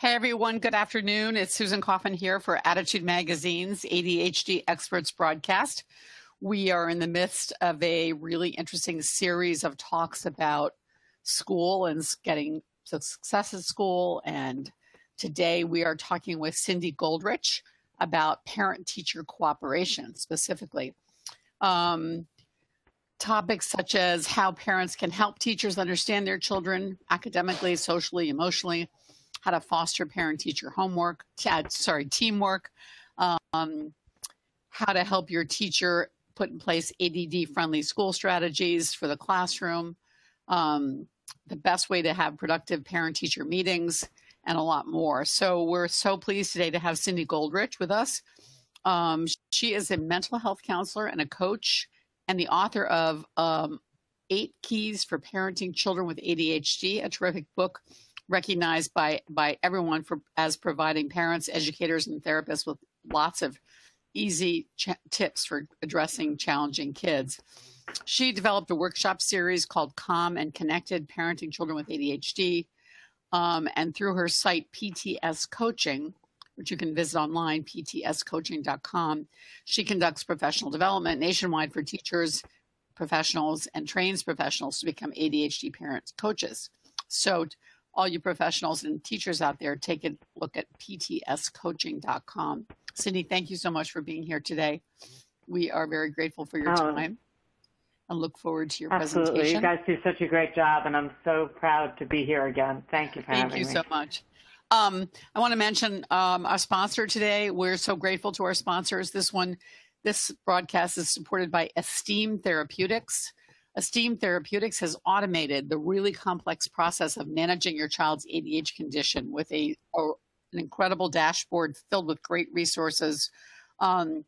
Hey everyone, good afternoon. It's Susan Caughman here for ADDitude Magazine's ADHD Experts broadcast. We are in the midst of a really interesting series of talks about school and getting success at school. And today we are talking with Cindy Goldrich about parent teacher cooperation specifically. Um, topics such as how parents can help teachers understand their children academically, socially, emotionally how to foster parent teacher homework, sorry, teamwork, um, how to help your teacher put in place ADD friendly school strategies for the classroom, um, the best way to have productive parent teacher meetings, and a lot more. So we're so pleased today to have Cindy Goldrich with us. Um, she is a mental health counselor and a coach and the author of um, Eight Keys for Parenting Children with ADHD, a terrific book recognized by by everyone for as providing parents, educators, and therapists with lots of easy ch- tips for addressing challenging kids. She developed a workshop series called Calm and Connected Parenting Children with ADHD. Um, and through her site, PTS Coaching, which you can visit online, ptscoaching.com, she conducts professional development nationwide for teachers, professionals, and trains professionals to become ADHD parents coaches. So all you professionals and teachers out there, take a look at ptscoaching.com. Cindy, thank you so much for being here today. We are very grateful for your oh, time and look forward to your absolutely. presentation. You guys do such a great job, and I'm so proud to be here again. Thank you for thank having me. Thank you so much. Um, I want to mention um, our sponsor today. We're so grateful to our sponsors. This one, this broadcast is supported by Esteem Therapeutics. Esteem Therapeutics has automated the really complex process of managing your child's ADHD condition with a, a an incredible dashboard filled with great resources. Um,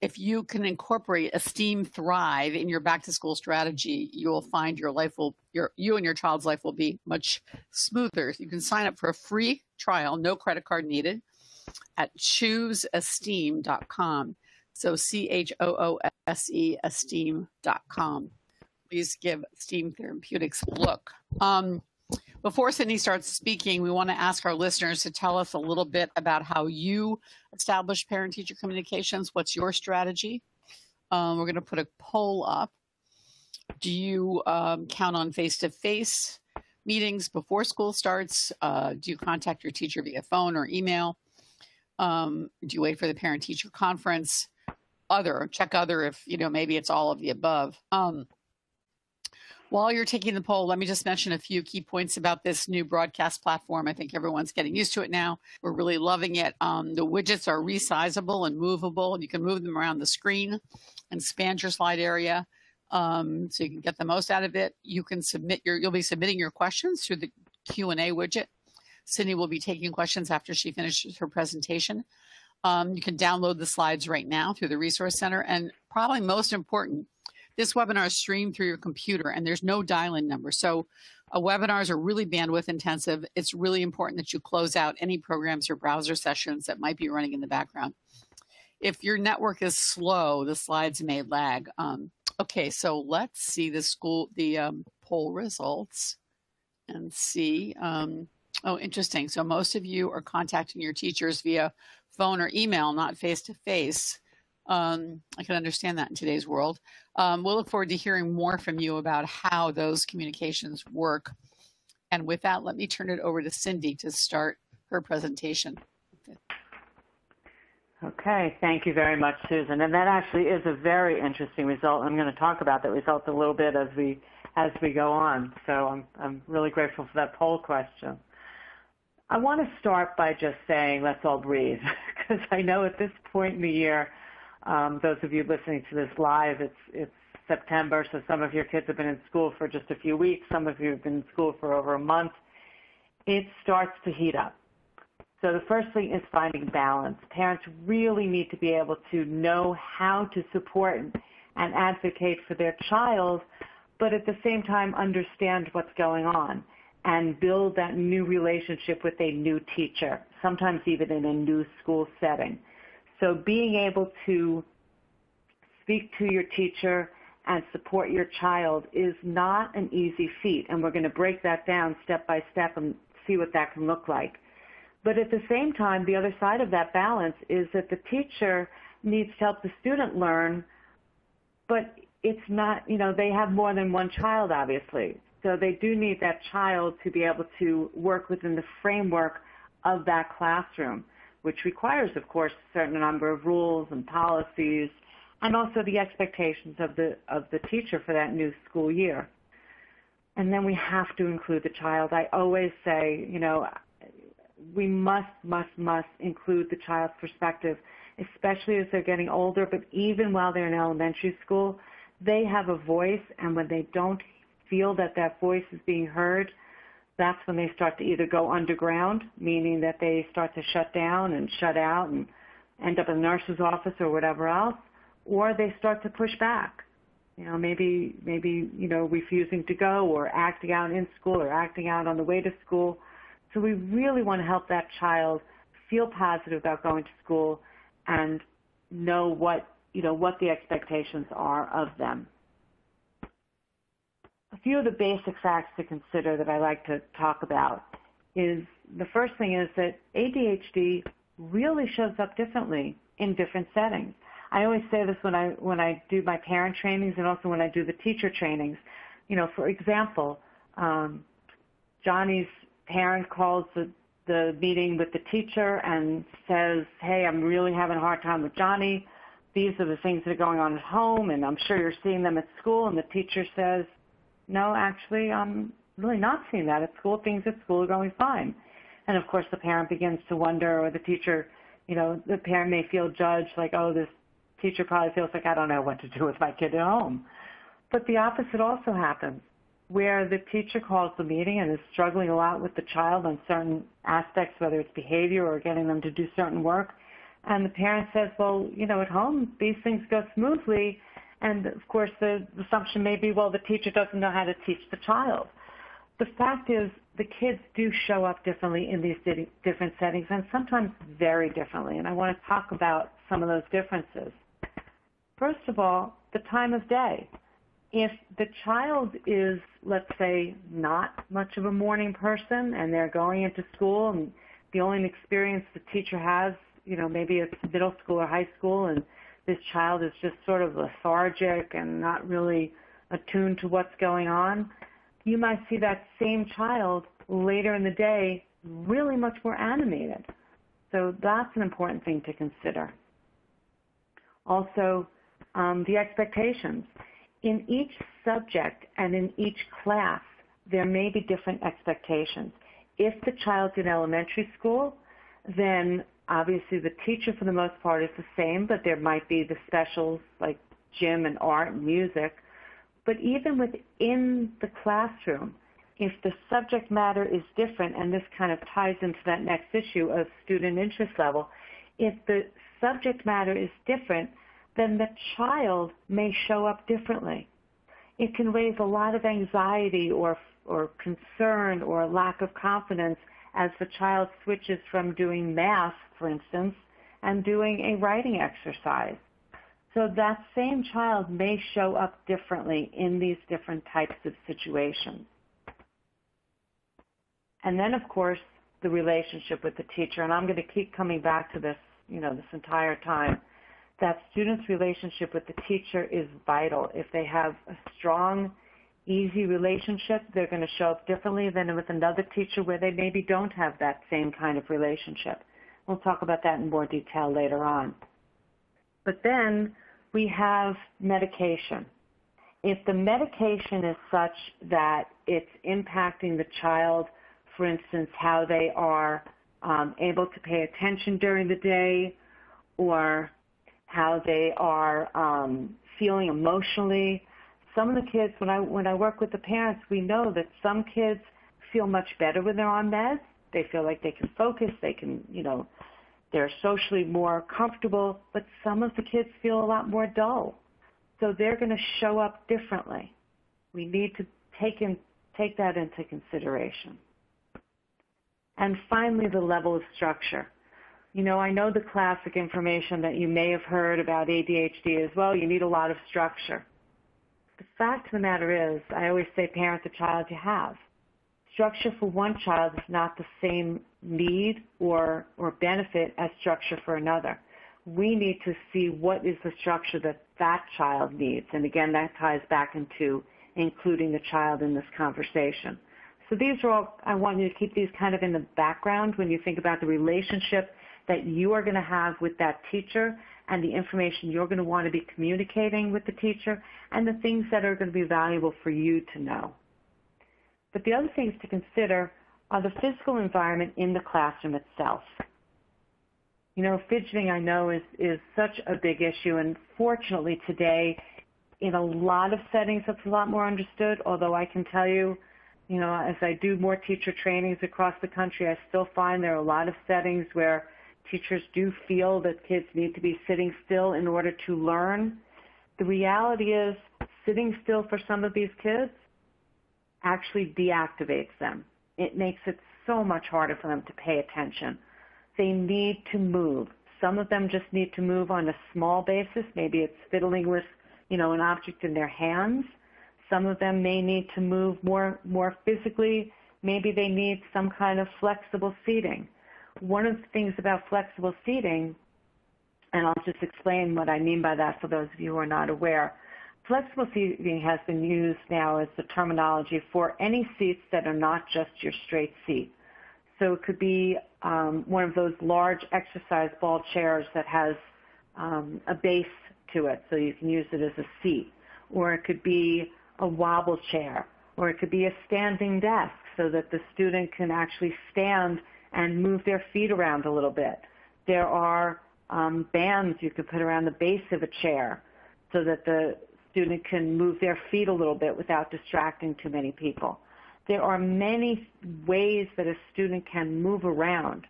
if you can incorporate Esteem Thrive in your back to school strategy, you will find your life will your you and your child's life will be much smoother. You can sign up for a free trial, no credit card needed, at chooseesteem.com. So C H O O S E esteem.com please give Esteem Therapeutics a look. Um, before Cindy starts speaking, we want to ask our listeners to tell us a little bit about how you establish parent teacher communications. What's your strategy? Um, we're going to put a poll up. Do you um, count on face to face meetings before school starts? Uh, do you contact your teacher via phone or email? Um, do you wait for the parent teacher conference? Other, check other if, you know, maybe it's all of the above. Um, while you're taking the poll, let me just mention a few key points about this new broadcast platform. I think everyone's getting used to it now. We're really loving it. Um, the widgets are resizable and movable, and you can move them around the screen and expand your slide area um, so you can get the most out of it. You can submit your, you'll be submitting your questions through the Q&A widget. Cindy will be taking questions after she finishes her presentation. Um, you can download the slides right now through the Resource Center. And probably most important, this webinar is streamed through your computer and there's no dial-in number. So uh, webinars are really bandwidth intensive. It's really important that you close out any programs or browser sessions that might be running in the background. If your network is slow, the slides may lag. Um, okay, so let's see the school, the um, poll results and see. Um, oh, interesting. So most of you are contacting your teachers via phone or email, not face to face. Um, I can understand that in today's world. Um, we'll look forward to hearing more from you about how those communications work. And with that, let me turn it over to Cindy to start her presentation. Okay, thank you very much, Susan. And that actually is a very interesting result. I'm going to talk about that result a little bit as we as we go on. So I'm I'm really grateful for that poll question. I want to start by just saying let's all breathe because I know at this point in the year um, those of you listening to this live, it's it's September, so some of your kids have been in school for just a few weeks. Some of you have been in school for over a month. It starts to heat up. So the first thing is finding balance. Parents really need to be able to know how to support and advocate for their child, but at the same time understand what's going on and build that new relationship with a new teacher, sometimes even in a new school setting. So being able to speak to your teacher and support your child is not an easy feat, and we're going to break that down step by step and see what that can look like. But at the same time, the other side of that balance is that the teacher needs to help the student learn, but it's not, you know, they have more than one child, obviously. So they do need that child to be able to work within the framework of that classroom, which requires, of course, a certain number of rules and policies, and also the expectations of the of the teacher for that new school year. And then we have to include the child. I always say, you know, we must, must, must include the child's perspective, especially as they're getting older, but even while they're in elementary school, they have a voice, and when they don't feel that that voice is being heard, that's when they start to either go underground, meaning that they start to shut down and shut out and end up in a nurse's office or whatever else, or they start to push back. You know, maybe maybe you know refusing to go or acting out in school or acting out on the way to school. So we really want to help that child feel positive about going to school and know what you know what the expectations are of them. Few of the basic facts to consider that I like to talk about is the first thing is that ADHD really shows up differently in different settings. I always say this when I when I do my parent trainings and also when I do the teacher trainings. You know, for example, um, Johnny's parent calls the the meeting with the teacher and says, "Hey, I'm really having a hard time with Johnny. These are the things that are going on at home, and I'm sure you're seeing them at school." And the teacher says, "No, actually, I'm really not seeing that at school. Things at school are going fine." And of course, the parent begins to wonder, or the teacher, you know, the parent may feel judged, like, "Oh, this teacher probably feels like I don't know what to do with my kid at home." But the opposite also happens where the teacher calls the meeting and is struggling a lot with the child on certain aspects, whether it's behavior or getting them to do certain work. And the parent says, well, you know, at home, these things go smoothly. And of course, the assumption may be, well, the teacher doesn't know how to teach the child. The fact is, the kids do show up differently in these different settings and sometimes very differently. And I want to talk about some of those differences. First of all, the time of day if the child is, let's say, not much of a morning person and they're going into school and the only experience the teacher has, you know, maybe it's middle school or high school and this child is just sort of lethargic and not really attuned to what's going on, you might see that same child later in the day really much more animated. So that's an important thing to consider. Also, um, the expectations in each subject and in each class, there may be different expectations. If the child's in elementary school, then obviously the teacher for the most part is the same, but there might be the specials like gym and art and music. But even within the classroom, if the subject matter is different, and this kind of ties into that next issue of student interest level, if the subject matter is different, then the child may show up differently. It can raise a lot of anxiety or, or concern or lack of confidence as the child switches from doing math, for instance, and doing a writing exercise. So that same child may show up differently in these different types of situations. And then, of course, the relationship with the teacher. And I'm going to keep coming back to this, you know, this entire time that student's relationship with the teacher is vital. If they have a strong, easy relationship, they're going to show up differently than with another teacher where they maybe don't have that same kind of relationship. We'll talk about that in more detail later on. But then we have medication. If the medication is such that it's impacting the child, for instance, how they are um, able to pay attention during the day or how they are um, feeling emotionally. Some of the kids, when I when I work with the parents, we know that some kids feel much better when they're on meds. They feel like they can focus. They can, you know, they're socially more comfortable. But some of the kids feel a lot more dull, so they're going to show up differently. We need to take in, take that into consideration. And finally, the level of structure. You know, I know the classic information that you may have heard about ADHD as well. You need a lot of structure. Fact of the matter is, I always say parent the child you have. structure for one child is not the same need or, or benefit as structure for another. We need to see what is the structure that that child needs. And again, that ties back into including the child in this conversation. So these are all, I want you to keep these kind of in the background when you think about the relationship that you are going to have with that teacher and the information you're going to want to be communicating with the teacher and the things that are going to be valuable for you to know. But the other things to consider are the physical environment in the classroom itself. You know, fidgeting I know is, is such a big issue and fortunately today in a lot of settings it's a lot more understood, although I can tell you, you know, as I do more teacher trainings across the country, I still find there are a lot of settings where teachers do feel that kids need to be sitting still in order to learn. The reality is sitting still for some of these kids actually deactivates them. It makes it so much harder for them to pay attention. They need to move. Some of them just need to move on a small basis. Maybe it's fiddling with, you know, an object in their hands. Some of them may need to move more, more physically. Maybe they need some kind of flexible seating. One of the things about flexible seating, and I'll just explain what I mean by that for those of you who are not aware. Flexible seating has been used now as the terminology for any seats that are not just your straight seat. So it could be um, one of those large exercise ball chairs that has um, a base to it, so you can use it as a seat. Or it could be a wobble chair, or it could be a standing desk so that the student can actually stand and move their feet around a little bit. There are um, bands you could put around the base of a chair so that the student can move their feet a little bit without distracting too many people. There are many ways that a student can move around.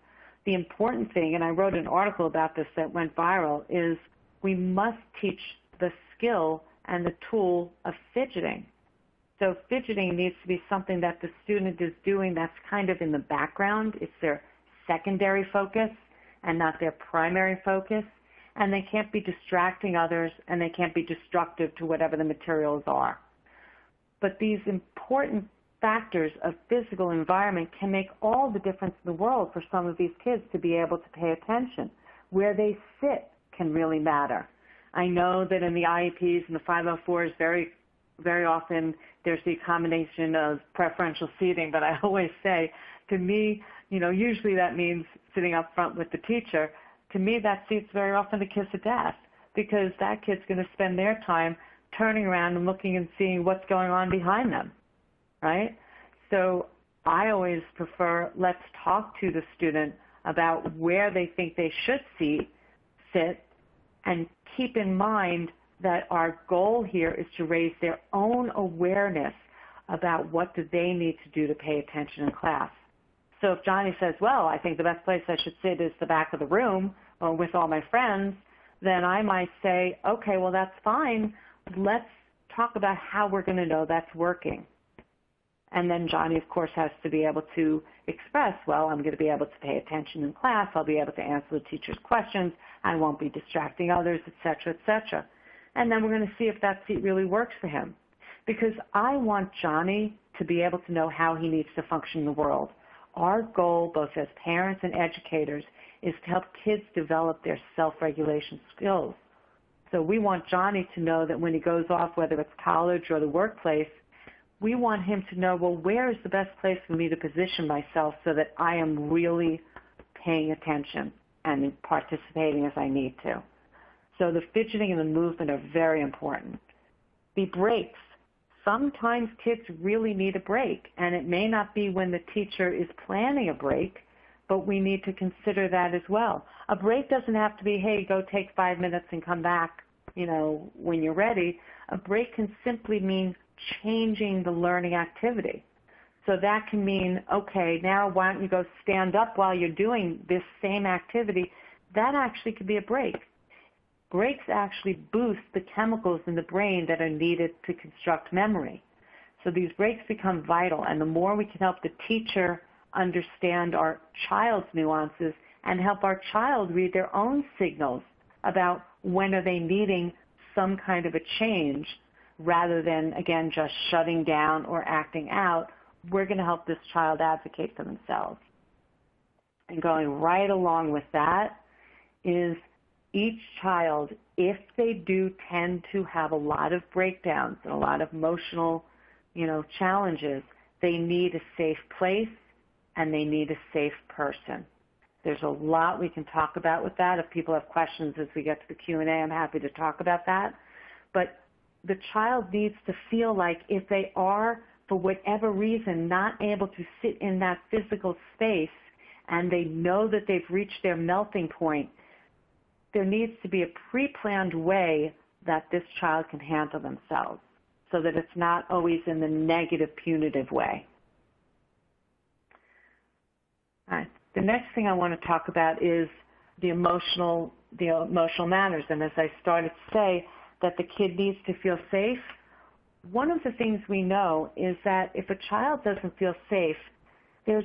The important thing, and I wrote an article about this that went viral, is we must teach the skill and the tool of fidgeting. So fidgeting needs to be something that the student is doing that's kind of in the background. It's their secondary focus and not their primary focus. And they can't be distracting others and they can't be destructive to whatever the materials are. But these important factors of physical environment can make all the difference in the world for some of these kids to be able to pay attention. Where they sit can really matter. I know that in the IEPs and the 504s, very, very often there's the combination of preferential seating, but I always say, to me, you know, usually that means sitting up front with the teacher. To me, that seat's very often the kiss of death because that kid's going to spend their time turning around and looking and seeing what's going on behind them, right? So I always prefer let's talk to the student about where they think they should see, sit, and keep in mind that our goal here is to raise their own awareness about what do they need to do to pay attention in class. So if Johnny says, well, I think the best place I should sit is the back of the room or with all my friends, then I might say, okay, well, that's fine. Let's talk about how we're going to know that's working. And then Johnny, of course, has to be able to express, well, I'm going to be able to pay attention in class. I'll be able to answer the teacher's questions. I won't be distracting others, et cetera, et cetera and then we're going to see if that seat really works for him. Because I want Johnny to be able to know how he needs to function in the world. Our goal, both as parents and educators, is to help kids develop their self-regulation skills. So we want Johnny to know that when he goes off, whether it's college or the workplace, we want him to know, well, where is the best place for me to position myself so that I am really paying attention and participating as I need to. So the fidgeting and the movement are very important. The breaks. Sometimes kids really need a break, and it may not be when the teacher is planning a break, but we need to consider that as well. A break doesn't have to be, hey, go take five minutes and come back, you know, when you're ready. A break can simply mean changing the learning activity. So that can mean, okay, now why don't you go stand up while you're doing this same activity? That actually could be a break. Breaks actually boost the chemicals in the brain that are needed to construct memory. So these breaks become vital, and the more we can help the teacher understand our child's nuances and help our child read their own signals about when are they needing some kind of a change rather than, again, just shutting down or acting out, we're going to help this child advocate for themselves. And going right along with that is each child, if they do tend to have a lot of breakdowns and a lot of emotional, you know, challenges, they need a safe place and they need a safe person. There's a lot we can talk about with that. If people have questions as we get to the Q&A, I'm happy to talk about that. But the child needs to feel like if they are, for whatever reason, not able to sit in that physical space and they know that they've reached their melting point, there needs to be a pre-planned way that this child can handle themselves so that it's not always in the negative punitive way. The next thing I want to talk about is the emotional the emotional manners. And as I started to say, that the kid needs to feel safe. One of the things we know is that if a child doesn't feel safe, there's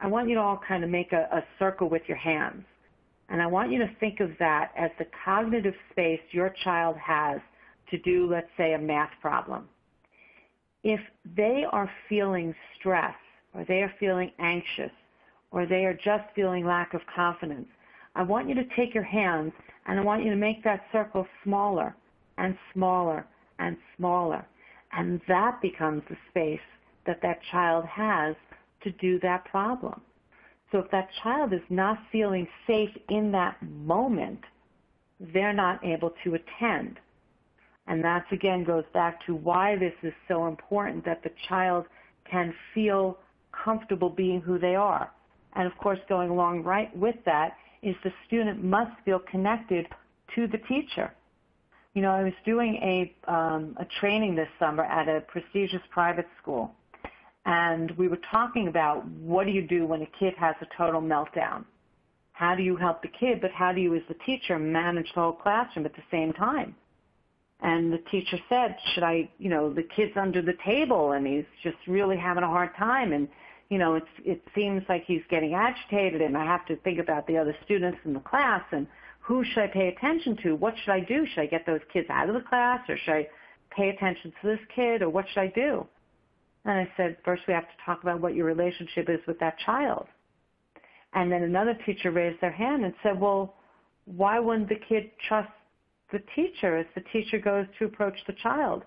I want you to all kind of make a, a circle with your hands. And I want you to think of that as the cognitive space your child has to do, let's say, a math problem. If they are feeling stress or they are feeling anxious or they are just feeling lack of confidence, I want you to take your hands and I want you to make that circle smaller and smaller and smaller. And that becomes the space that that child has to do that problem. So if that child is not feeling safe in that moment, they're not able to attend. And that again goes back to why this is so important that the child can feel comfortable being who they are. And of course, going along right with that is the student must feel connected to the teacher. You know, I was doing a, um, a training this summer at a prestigious private school, and we were talking about what do you do when a kid has a total meltdown? How do you help the kid, but how do you, as the teacher, manage the whole classroom at the same time? And the teacher said, should I, you know, the kid's under the table and he's just really having a hard time and you know, it's, it seems like he's getting agitated and I have to think about the other students in the class and who should I pay attention to? What should I do? Should I get those kids out of the class or should I pay attention to this kid or what should I do? And I said, first we have to talk about what your relationship is with that child. And then another teacher raised their hand and said, well, why wouldn't the kid trust the teacher as the teacher goes to approach the child?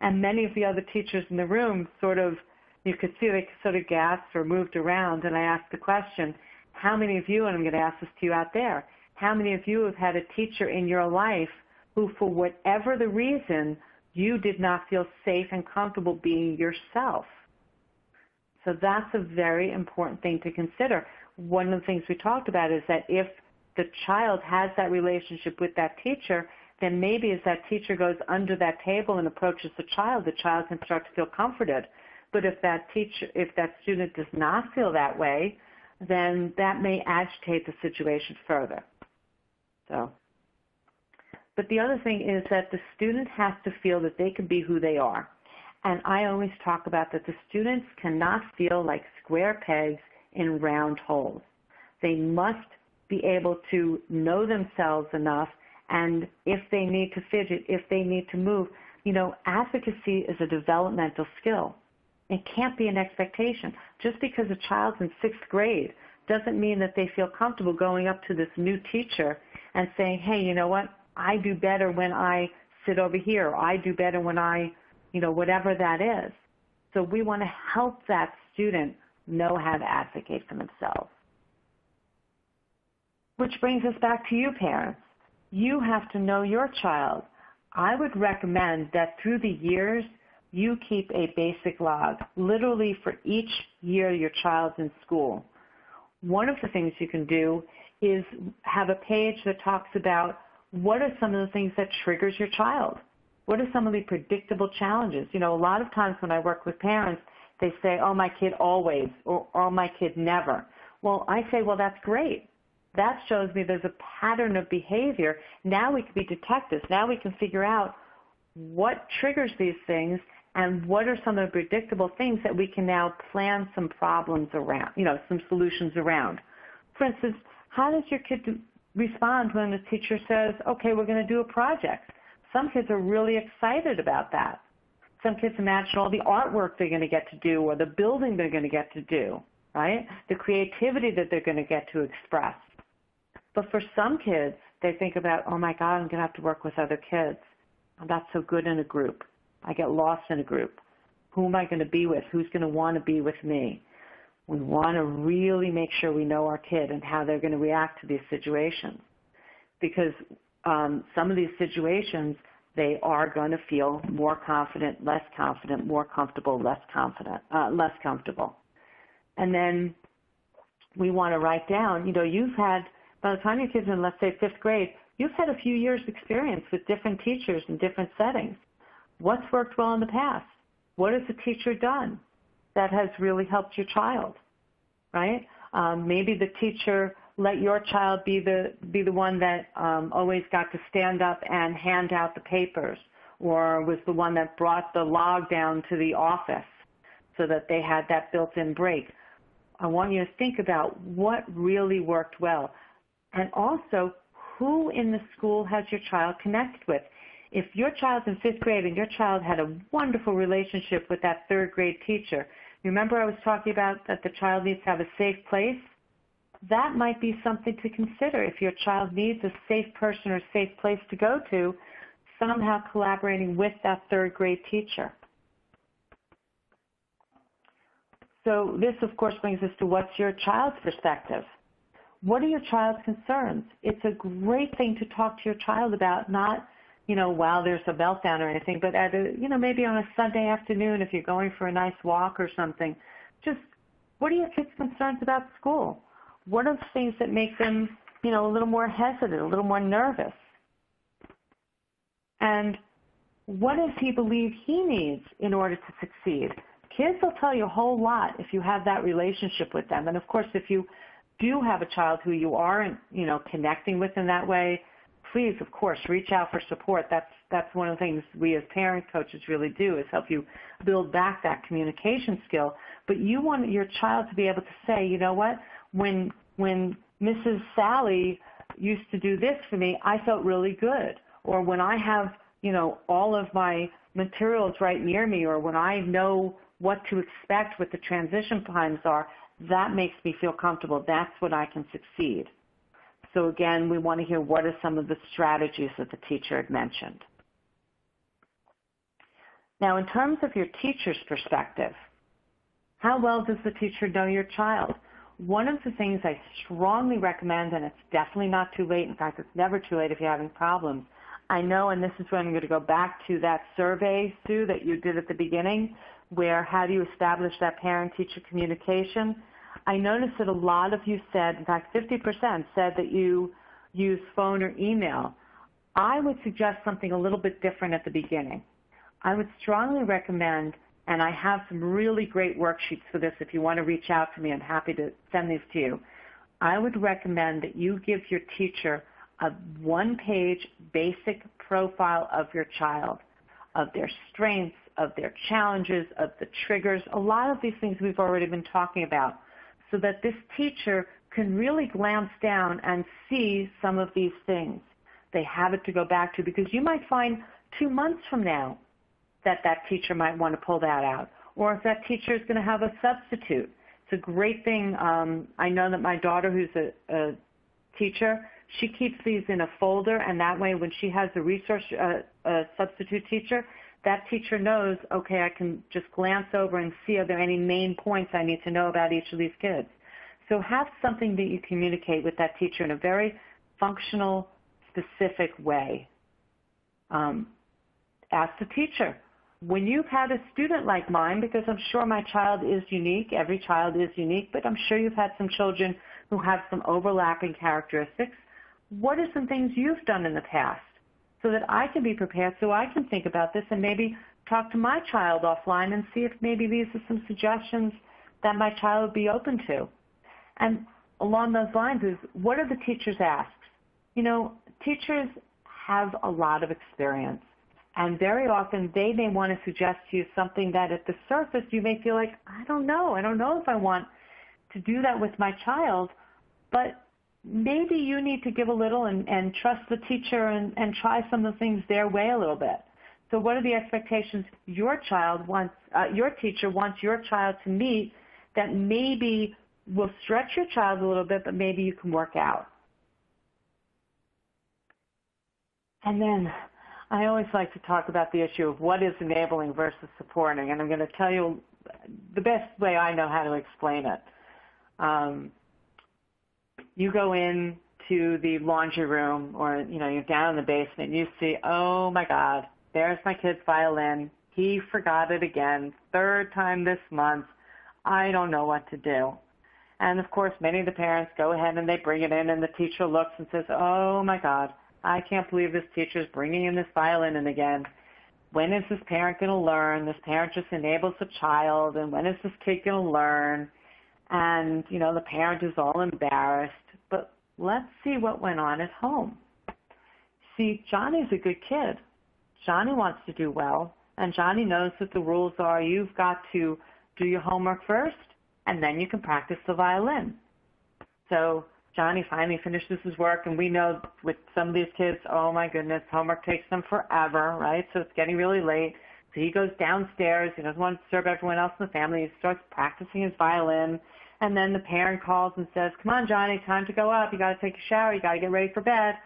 And many of the other teachers in the room sort of you could see they sort of gasped or moved around, and I asked the question, how many of you, and I'm going to ask this to you out there, how many of you have had a teacher in your life who, for whatever the reason, you did not feel safe and comfortable being yourself? So that's a very important thing to consider. One of the things we talked about is that if the child has that relationship with that teacher, then maybe as that teacher goes under that table and approaches the child, the child can start to feel comforted. But if that teacher, if that student does not feel that way, then that may agitate the situation further. So, but the other thing is that the student has to feel that they can be who they are. And I always talk about that the students cannot feel like square pegs in round holes. They must be able to know themselves enough and if they need to fidget, if they need to move, you know, advocacy is a developmental skill. It can't be an expectation. Just because a child's in sixth grade doesn't mean that they feel comfortable going up to this new teacher and saying, hey, you know what, I do better when I sit over here. I do better when I, you know, whatever that is. So we want to help that student know how to advocate for themselves. Which brings us back to you parents. You have to know your child. I would recommend that through the years you keep a basic log, literally for each year your child's in school. One of the things you can do is have a page that talks about what are some of the things that triggers your child? What are some of the predictable challenges? You know, a lot of times when I work with parents, they say, oh, my kid always, or oh, my kid never. Well, I say, well, that's great. That shows me there's a pattern of behavior. Now we can be detectives. Now we can figure out what triggers these things and what are some of the predictable things that we can now plan some problems around, you know, some solutions around. For instance, how does your kid respond when the teacher says, okay, we're going to do a project? Some kids are really excited about that. some kids imagine all the artwork they're going to get to do or the building they're going to get to do, right? The creativity that they're going to get to express. But for some kids, they think about, oh my God, I'm going to have to work with other kids. I'm not so good in a group. I get lost in a group. Who am I going to be with? Who's going to want to be with me? We want to really make sure we know our kid and how they're going to react to these situations. Because um, some of these situations, they are going to feel more confident, less confident, more comfortable, less confident, uh, less comfortable. And then we want to write down, you know, you've had, by the time your kids in, let's say, fifth grade, you've had a few years experience with different teachers in different settings. What's worked well in the past? What has the teacher done that has really helped your child, right? Um, maybe the teacher let your child be the be the one that um, always got to stand up and hand out the papers, or was the one that brought the log down to the office so that they had that built-in break. I want you to think about what really worked well, and also who in the school has your child connect with. If your child's in fifth grade and your child had a wonderful relationship with that third grade teacher, remember I was talking about that the child needs to have a safe place? that might be something to consider if your child needs a safe person or safe place to go to, somehow collaborating with that third grade teacher. So this, of course, brings us to what's your child's perspective? What are your child's concerns? It's a great thing to talk to your child about, not, you know, while there's a meltdown or anything, but at a, you know, maybe on a Sunday afternoon if you're going for a nice walk or something. Just what are your kids' concerns about school? what are the things that make them, you know, a little more hesitant, a little more nervous? And what does he believe he needs in order to succeed? Kids will tell you a whole lot if you have that relationship with them. And of course, if you do have a child who you aren't, you know, connecting with in that way, please, of course, reach out for support. That's that's one of the things we as parent coaches really do is help you build back that communication skill. But you want your child to be able to say, you know what, when when Mrs. Sally used to do this for me, I felt really good. Or when I have, you know, all of my materials right near me, or when I know what to expect, what the transition times are, that makes me feel comfortable. That's when I can succeed. So again, we want to hear what are some of the strategies that the teacher had mentioned. Now, in terms of your teacher's perspective, how well does the teacher know your child? one of the things I strongly recommend, and it's definitely not too late, in fact, it's never too late if you're having problems. I know, and this is where I'm going to go back to that survey, Sue, that you did at the beginning, where how do you establish that parent-teacher communication? I noticed that a lot of you said, in fact, 50% said that you use phone or email. I would suggest something a little bit different at the beginning. I would strongly recommend and I have some really great worksheets for this. If you want to reach out to me, I'm happy to send these to you. I would recommend that you give your teacher a one-page basic profile of your child, of their strengths, of their challenges, of the triggers, a lot of these things we've already been talking about, so that this teacher can really glance down and see some of these things. They have it to go back to because you might find two months from now that that teacher might want to pull that out. Or if that teacher is going to have a substitute. It's a great thing. Um, I know that my daughter, who's a, a teacher, she keeps these in a folder, and that way when she has a resource, uh, a substitute teacher, that teacher knows, okay, I can just glance over and see are there any main points I need to know about each of these kids. So have something that you communicate with that teacher in a very functional, specific way. Um, ask the teacher, when you've had a student like mine, because I'm sure my child is unique, every child is unique, but I'm sure you've had some children who have some overlapping characteristics, what are some things you've done in the past so that I can be prepared so I can think about this and maybe talk to my child offline and see if maybe these are some suggestions that my child would be open to. And along those lines is what are the teachers' asks? You know, teachers have a lot of experience. And very often they may want to suggest to you something that at the surface you may feel like, I don't know, I don't know if I want to do that with my child, but maybe you need to give a little and, and trust the teacher and, and try some of the things their way a little bit. So what are the expectations your child wants, uh, your teacher wants your child to meet that maybe will stretch your child a little bit, but maybe you can work out. And then I always like to talk about the issue of what is enabling versus supporting, and I'm going to tell you the best way I know how to explain it. Um, you go in to the laundry room or you know you're down in the basement and you see oh my god there's my kid's violin. He forgot it again. Third time this month. I don't know what to do. And of course many of the parents go ahead and they bring it in and the teacher looks and says oh my god i can't believe this teacher's bringing in this violin in again. When is this parent going to learn? This parent just enables the child and when is this kid going to learn and you know the parent is all embarrassed but let's see what went on at home. See johnny's a good kid. Johnny wants to do well and johnny knows that the rules are you've got to do your homework first and then you can practice the violin. So johnny finally finishes his work and we know with some of these kids oh my goodness homework takes them forever right? So it's getting really late. So he goes downstairs. He doesn't want to disturb everyone else in the family. He starts practicing his violin and then the parent calls and says, come on, Johnny, time to go up. You got to take a shower. You got to get ready for bed.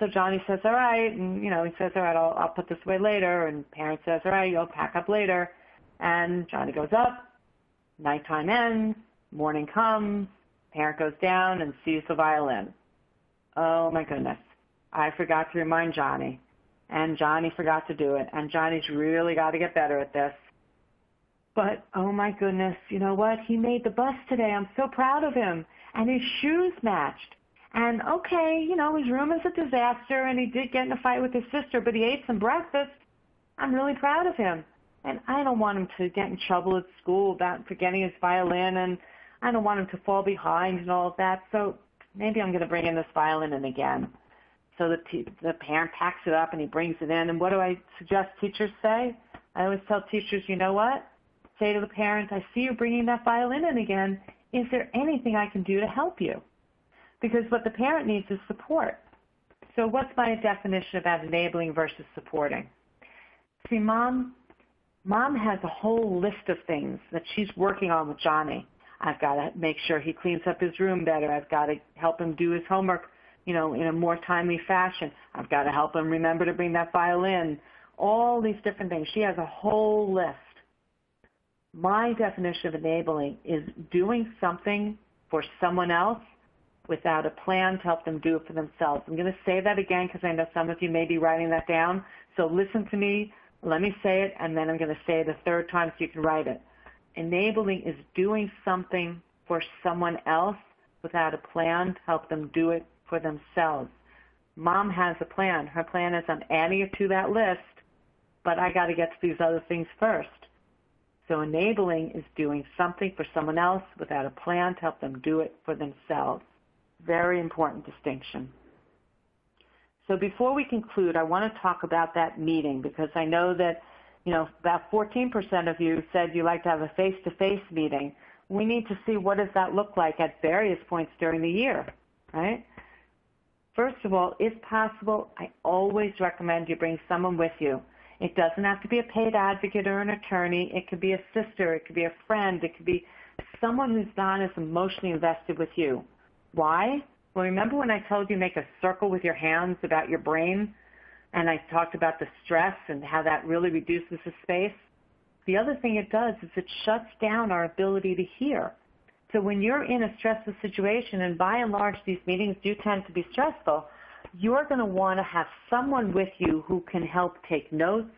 So Johnny says, all right. And, you know, he says, all right, I'll, I'll put this away later. And parent says, all right, you'll pack up later. And Johnny goes up. Nighttime ends. Morning comes. Parent goes down and sees the violin. Oh, my goodness. I forgot to remind Johnny. And Johnny forgot to do it. And Johnny's really got to get better at this. But oh my goodness, you know what? He made the bus today. I'm so proud of him. And his shoes matched. And okay, you know, his room is a disaster and he did get in a fight with his sister, but he ate some breakfast. I'm really proud of him. And I don't want him to get in trouble at school about forgetting his violin and I don't want him to fall behind and all of that. So maybe I'm going to bring in this violin in again. So the, t- the parent packs it up and he brings it in. And what do I suggest teachers say? I always tell teachers, you know what? Say to the parent, I see you bringing that violin in again. Is there anything I can do to help you? Because what the parent needs is support. So what's my definition about enabling versus supporting? See, mom, mom has a whole list of things that she's working on with Johnny. I've got to make sure he cleans up his room better. I've got to help him do his homework, you know, in a more timely fashion. I've got to help him remember to bring that violin. All these different things. She has a whole list my definition of enabling is doing something for someone else without a plan to help them do it for themselves. I'm going to say that again because I know some of you may be writing that down. So listen to me. Let me say it, and then I'm going to say it a third time so you can write it. Enabling is doing something for someone else without a plan to help them do it for themselves. Mom has a plan. Her plan is I'm adding it to that list, but I got to get to these other things first. So enabling is doing something for someone else without a plan to help them do it for themselves. Very important distinction. So before we conclude, I want to talk about that meeting because I know that, you know, about 14% of you said you like to have a face-to-face meeting. We need to see what does that look like at various points during the year, right? First of all, if possible, I always recommend you bring someone with you. It doesn't have to be a paid advocate or an attorney. It could be a sister. It could be a friend. It could be someone who's not as emotionally invested with you. Why? Well, remember when I told you make a circle with your hands about your brain? And I talked about the stress and how that really reduces the space. The other thing it does is it shuts down our ability to hear. So when you're in a stressful situation, and by and large these meetings do tend to be stressful, you're going to want to have someone with you who can help take notes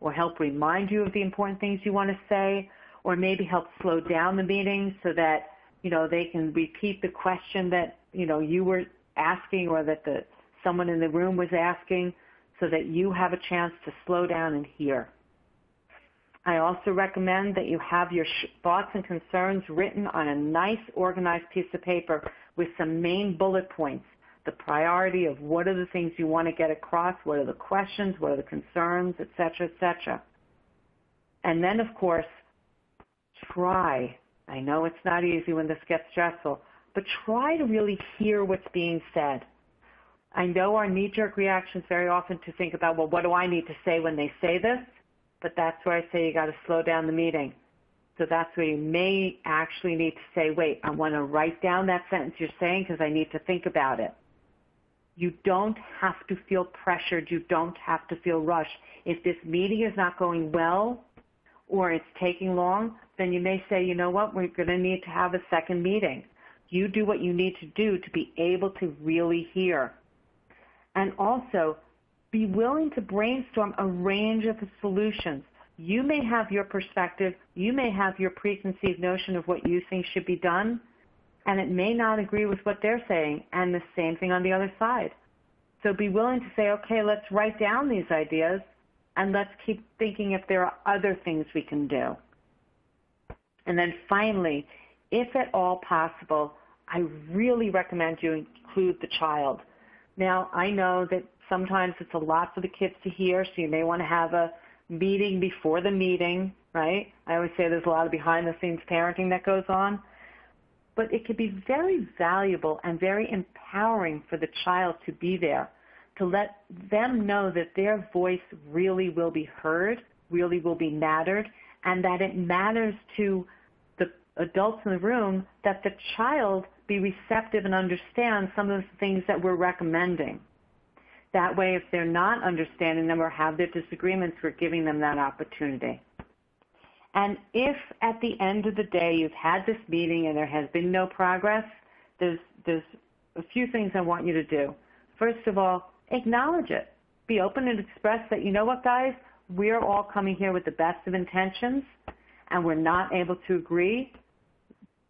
or help remind you of the important things you want to say or maybe help slow down the meeting so that you know they can repeat the question that you know you were asking or that the someone in the room was asking so that you have a chance to slow down and hear. I also recommend that you have your thoughts and concerns written on a nice organized piece of paper with some main bullet points the priority of what are the things you want to get across, what are the questions, what are the concerns, et cetera, et cetera. And then, of course, try. I know it's not easy when this gets stressful, but try to really hear what's being said. I know our knee-jerk reaction is very often to think about, well, what do I need to say when they say this? But that's where I say you got to slow down the meeting. So that's where you may actually need to say, wait, I want to write down that sentence you're saying because I need to think about it. You don't have to feel pressured. You don't have to feel rushed. If this meeting is not going well or it's taking long, then you may say, you know what, we're going to need to have a second meeting. You do what you need to do to be able to really hear. And also, be willing to brainstorm a range of solutions. You may have your perspective, you may have your preconceived notion of what you think should be done, and it may not agree with what they're saying, and the same thing on the other side. So be willing to say, okay, let's write down these ideas, and let's keep thinking if there are other things we can do. And then finally, if at all possible, I really recommend you include the child. Now, I know that sometimes it's a lot for the kids to hear, so you may want to have a meeting before the meeting, right? I always say there's a lot of behind the scenes parenting that goes on but it could be very valuable and very empowering for the child to be there, to let them know that their voice really will be heard, really will be mattered, and that it matters to the adults in the room that the child be receptive and understand some of the things that we're recommending. That way, if they're not understanding them or have their disagreements, we're giving them that opportunity. And if at the end of the day you've had this meeting and there has been no progress, there's, there's a few things I want you to do. First of all, acknowledge it. Be open and express that, you know what, guys, we're all coming here with the best of intentions and we're not able to agree.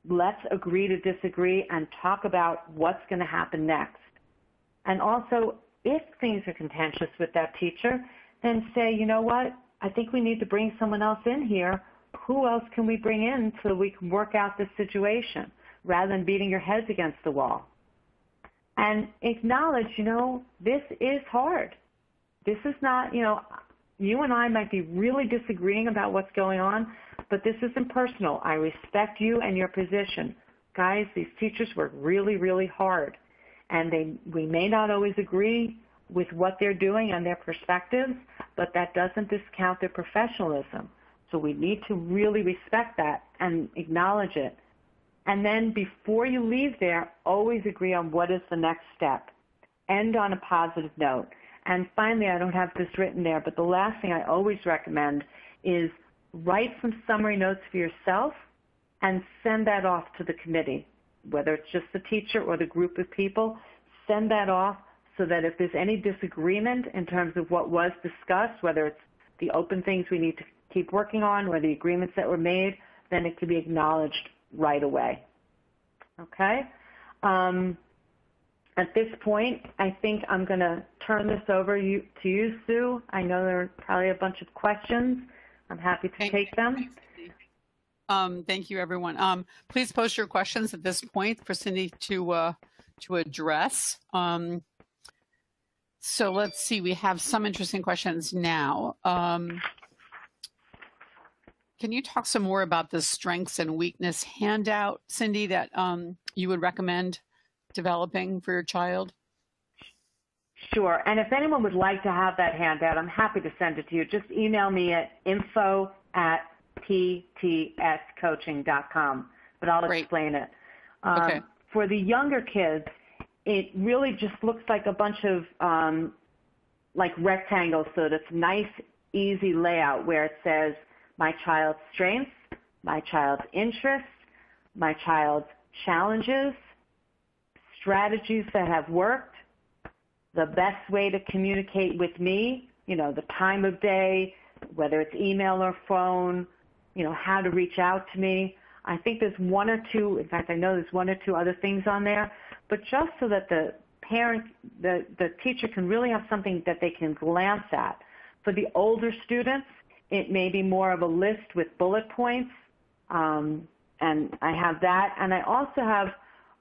Let's agree to disagree and talk about what's going to happen next. And also, if things are contentious with that teacher, then say, you know what, I think we need to bring someone else in here who else can we bring in so we can work out this situation rather than beating your heads against the wall? And acknowledge, you know, this is hard. This is not, you know, you and I might be really disagreeing about what's going on, but this isn't personal. I respect you and your position. Guys, these teachers work really, really hard. And they, we may not always agree with what they're doing and their perspectives, but that doesn't discount their professionalism. So we need to really respect that and acknowledge it. And then before you leave there, always agree on what is the next step. End on a positive note. And finally, I don't have this written there, but the last thing I always recommend is write some summary notes for yourself and send that off to the committee, whether it's just the teacher or the group of people. Send that off so that if there's any disagreement in terms of what was discussed, whether it's the open things we need to keep working on or the agreements that were made, then it can be acknowledged right away. Okay? Um, at this point, I think I'm going to turn this over you, to you, Sue. I know there are probably a bunch of questions. I'm happy to Thank take them. Um, thank you, everyone. Um, please post your questions at this point for Cindy to uh, to address. Um, so let's see. We have some interesting questions now. Can you talk some more about the strengths and weakness handout, Cindy, that um, you would recommend developing for your child? Sure. And if anyone would like to have that handout, I'm happy to send it to you. Just email me at info at ptscoaching.com, but I'll Great. explain it. Um, Okay. For the younger kids, it really just looks like a bunch of um, like rectangles, so it's nice, easy layout where it says my child's strengths, my child's interests, my child's challenges, strategies that have worked, the best way to communicate with me, you know, the time of day, whether it's email or phone, you know, how to reach out to me. I think there's one or two, in fact, I know there's one or two other things on there, but just so that the parent, the, the teacher can really have something that they can glance at. For the older students, it may be more of a list with bullet points, um, and I have that. And I also have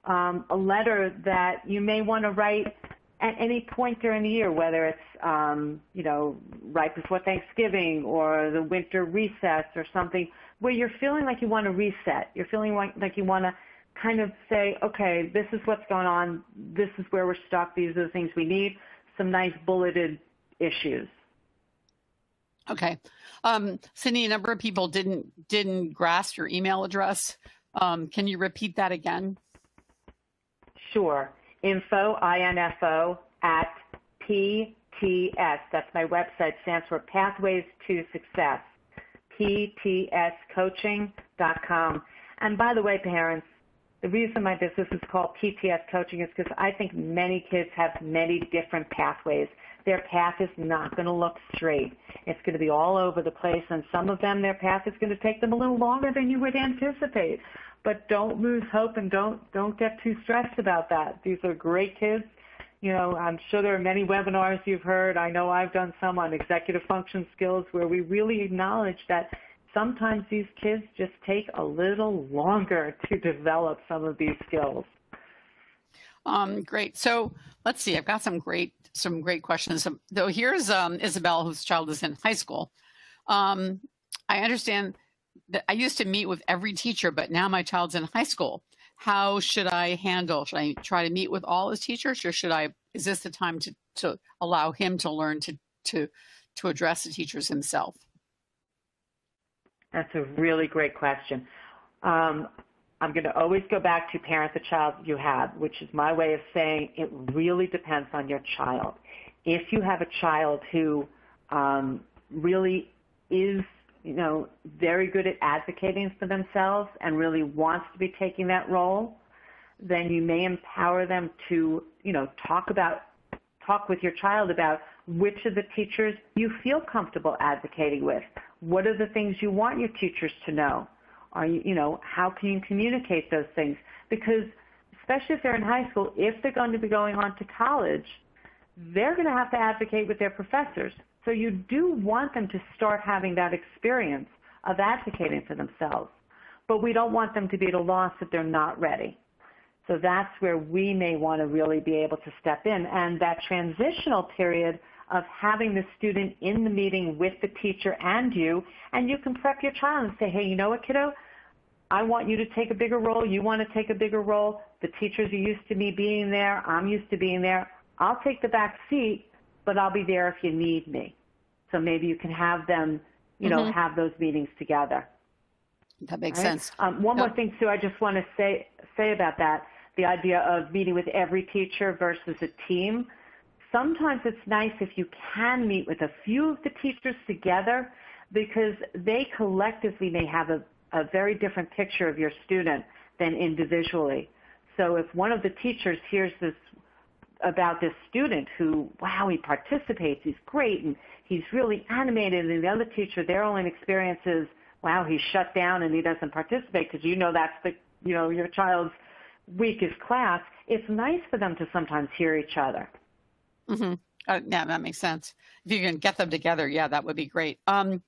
um, a letter that you may want to write at any point during the year, whether it's um, you know right before Thanksgiving or the winter recess or something, where you're feeling like you want to reset. You're feeling like, like you want to kind of say, okay, this is what's going on, this is where we're stuck, these are the things we need, some nice bulleted issues. Okay. Um, Cindy, a number of people didn't didn't grasp your email address. Um, can you repeat that again? Sure. Info, I-N-F-O, at PTS. That's my website. Stands for Pathways to Success. PTScoaching.com. And by the way, parents, the reason my business is called PTS Coaching is because I think many kids have many different pathways. Their path is not going to look straight. It's going to be all over the place, and some of them, their path is going to take them a little longer than you would anticipate. But don't lose hope and don't don't get too stressed about that. These are great kids. You know, I'm sure there are many webinars you've heard. I know I've done some on executive function skills where we really acknowledge that sometimes these kids just take a little longer to develop some of these skills. Um, great. So let's see. I've got some great some great questions. So here's um, Isabel, whose child is in high school. Um, I understand that I used to meet with every teacher, but now my child's in high school. How should I handle? Should I try to meet with all his teachers, or should I? Is this the time to to allow him to learn to to to address the teachers himself? That's a really great question. Um, I'm going to always go back to parent the child you have, which is my way of saying it really depends on your child. If you have a child who um, really is, you know, very good at advocating for themselves and really wants to be taking that role, then you may empower them to, you know, talk about talk with your child about which of the teachers you feel comfortable advocating with. What are the things you want your teachers to know? Are you, you know, how can you communicate those things? Because especially if they're in high school, if they're going to be going on to college, they're going to have to advocate with their professors. So you do want them to start having that experience of advocating for themselves. But we don't want them to be at a loss if they're not ready. So that's where we may want to really be able to step in. And that transitional period of having the student in the meeting with the teacher and you, and you can prep your child and say, hey, you know what, kiddo? I want you to take a bigger role. You want to take a bigger role. The teachers are used to me being there. I'm used to being there. I'll take the back seat, but I'll be there if you need me. So maybe you can have them, you know, mm-hmm. have those meetings together. That makes right? sense. Um, one more thing, Sue, I just want to say say about that: the idea of meeting with every teacher versus a team sometimes it's nice if you can meet with a few of the teachers together because they collectively may have a, a very different picture of your student than individually. So if one of the teachers hears this about this student who, wow, he participates, he's great, and he's really animated, and the other teacher, their only experience is, wow, he's shut down and he doesn't participate because you know that's the, you know, your child's weakest class. It's nice for them to sometimes hear each other. Mm-hmm. Uh, yeah, that makes sense. If you can get them together, yeah, that would be great. Um,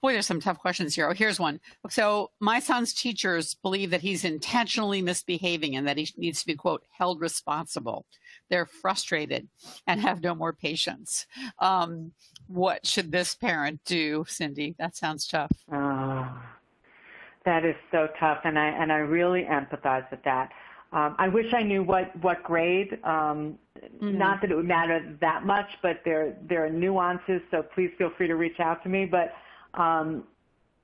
boy, there's some tough questions here. Oh, here's one. So, my son's teachers believe that he's intentionally misbehaving and that he needs to be, quote, held responsible. They're frustrated and have no more patience. Um, what should this parent do, Cindy? That sounds tough. Oh, that is so tough, and I and I really empathize with that. Um, I wish I knew what what grade. Um, mm-hmm. Not that it would matter that much, but there there are nuances. So please feel free to reach out to me. But um,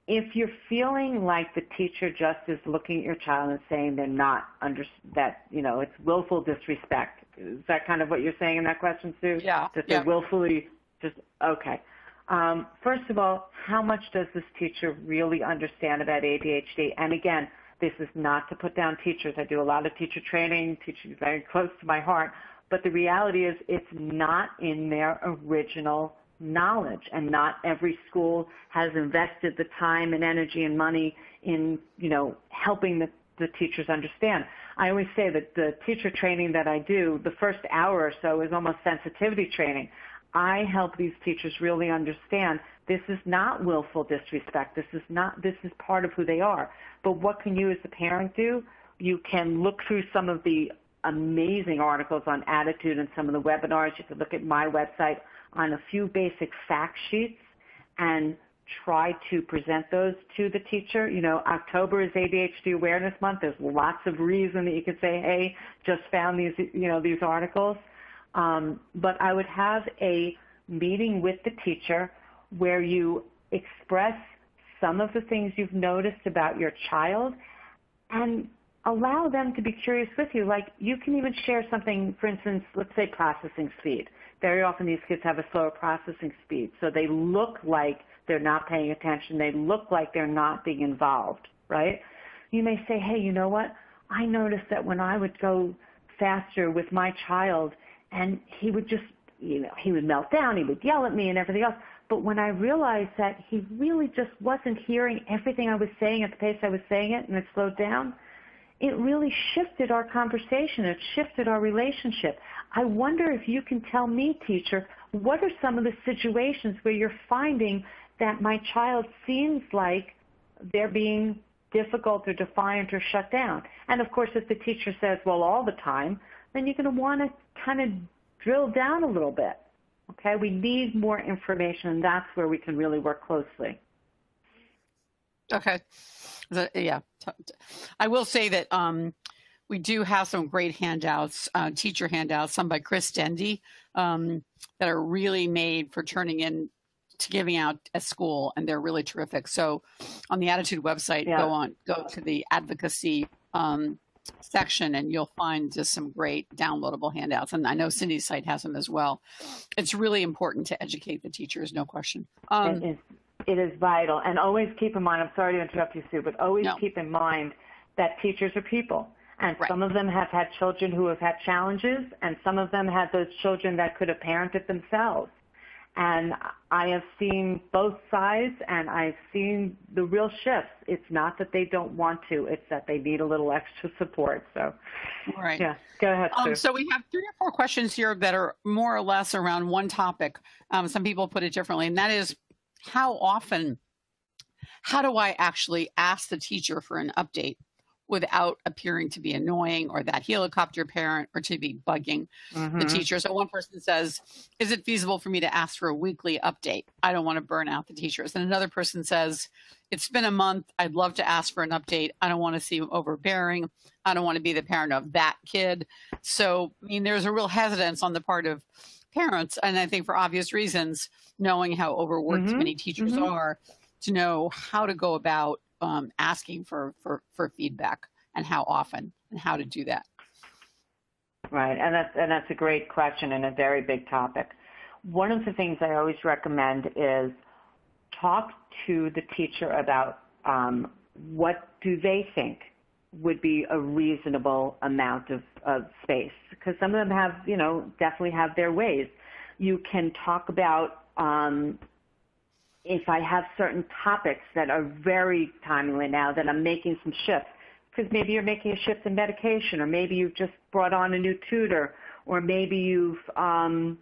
if you're feeling like the teacher just is looking at your child and saying they're not under that, you know, it's willful disrespect. Is that kind of what you're saying in that question, Sue? Yeah. That they're yeah. willfully just okay. Um, first of all, how much does this teacher really understand about ADHD? And again, this is not to put down teachers. I do a lot of teacher training. Teaching is very close to my heart. But the reality is it's not in their original knowledge and not every school has invested the time and energy and money in, you know, helping the, the teachers understand. I always say that the teacher training that I do, the first hour or so is almost sensitivity training. I help these teachers really understand this is not willful disrespect. This is not, this is part of who they are. But what can you as a parent do? You can look through some of the amazing articles on ADDitude and some of the webinars. You can look at my website on a few basic fact sheets and try to present those to the teacher. You know, October is ADHD Awareness Month. There's lots of reason that you could say, "Hey, just found these, you know, these articles." Um, but I would have a meeting with the teacher where you express some of the things you've noticed about your child and allow them to be curious with you. Like you can even share something, for instance, let's say processing speed. Very often these kids have a slower processing speed, so they look like they're not paying attention. They look like they're not being involved, right? You may say, hey, you know what? I noticed that when I would go faster with my child and he would just, you know, he would melt down, he would yell at me and everything else. But when I realized that he really just wasn't hearing everything I was saying at the pace I was saying it and it slowed down, it really shifted our conversation. It shifted our relationship. I wonder if you can tell me, teacher, what are some of the situations where you're finding that my child seems like they're being difficult or defiant or shut down? And of course, if the teacher says, well, all the time, then you're going to want to kind of drill down a little bit. Okay, we need more information, and that's where we can really work closely. Okay, the, yeah, I will say that um, we do have some great handouts, uh, teacher handouts, some by Chris Dendy, um, that are really made for turning in to giving out at school, and they're really terrific. So, on the ADDitude website, yeah. go on, go to the advocacy um, section and you'll find just some great downloadable handouts. And I know Cindy's site has them as well. It's really important to educate the teachers, no question. Um, it, is, it is vital. And always keep in mind, I'm sorry to interrupt you, Sue, but always no. keep in mind that teachers are people. And right. some of them have had children who have had challenges, and some of them had those children that could have parented themselves. And I have seen both sides and I've seen the real shifts. It's not that they don't want to, it's that they need a little extra support. So, right. Yeah, go ahead. Um, so, we have three or four questions here that are more or less around one topic. Um, some people put it differently, and that is how often, how do I actually ask the teacher for an update? without appearing to be annoying or that helicopter parent or to be bugging mm-hmm. the teacher. So one person says, Is it feasible for me to ask for a weekly update? I don't want to burn out the teachers. And another person says, It's been a month. I'd love to ask for an update. I don't want to seem overbearing. I don't want to be the parent of that kid. So, I mean, there's a real hesitance on the part of parents. And I think for obvious reasons, knowing how overworked mm-hmm. many teachers mm-hmm. are, to know how to go about um, asking for, for, for feedback and how often and how to do that. Right, and that's, and that's a great question and a very big topic. One of the things I always recommend is talk to the teacher about um, what do they think would be a reasonable amount of, of space because some of them have, you know, definitely have their ways. You can talk about um, if I have certain topics that are very timely now that I'm making some shifts, because maybe you're making a shift in medication, or maybe you've just brought on a new tutor, or maybe you've, um,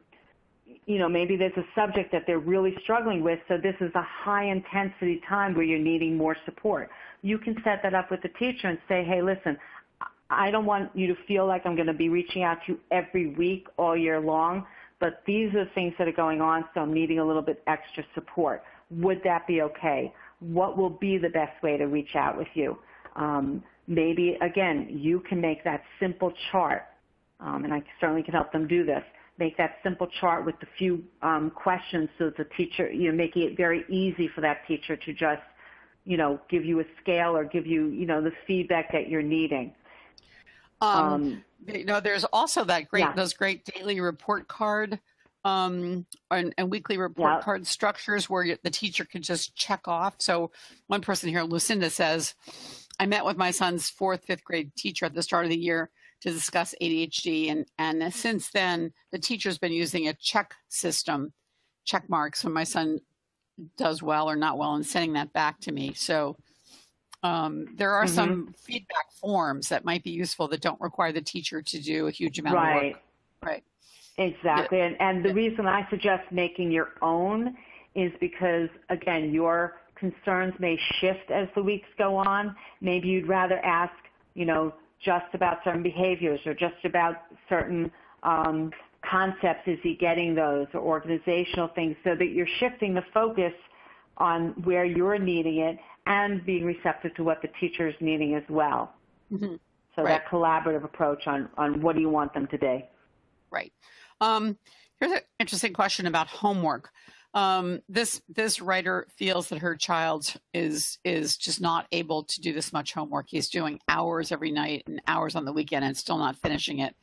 you know, maybe there's a subject that they're really struggling with, so this is a high intensity time where you're needing more support. You can set that up with the teacher and say, hey, listen, I don't want you to feel like I'm going to be reaching out to you every week all year long, but these are things that are going on, so I'm needing a little bit extra support would that be okay? What will be the best way to reach out with you? Um, maybe, again, you can make that simple chart, um, and I certainly can help them do this. Make that simple chart with the few um, questions so that the teacher, you know, making it very easy for that teacher to just, you know, give you a scale or give you, you know, the feedback that you're needing. Um, um you know, there's also that great, yeah. those great daily report card um, and, and, weekly report card structures where the teacher can just check off. So, one person here, Lucinda, says, I met with my son's fourth, fifth grade teacher at the start of the year to discuss ADHD. And, and since then, the teacher's been using a check system, check marks when my son does well or not well, and sending that back to me. So, um, there are mm-hmm. some feedback forms that might be useful that don't require the teacher to do a huge amount right. of work. Right. Right. Exactly. Yeah. And, and the yeah. reason I suggest making your own is because, again, your concerns may shift as the weeks go on. Maybe you'd rather ask, you know, just about certain behaviors or just about certain um, concepts. Is he getting those or organizational things so that you're shifting the focus on where you're needing it and being receptive to what the teacher is needing as well. Mm-hmm. So right. that collaborative approach on, on what do you want them to be. Right. Um, here's an interesting question about homework. Um, this this writer feels that her child is is just not able to do this much homework. He's doing hours every night and hours on the weekend and still not finishing it.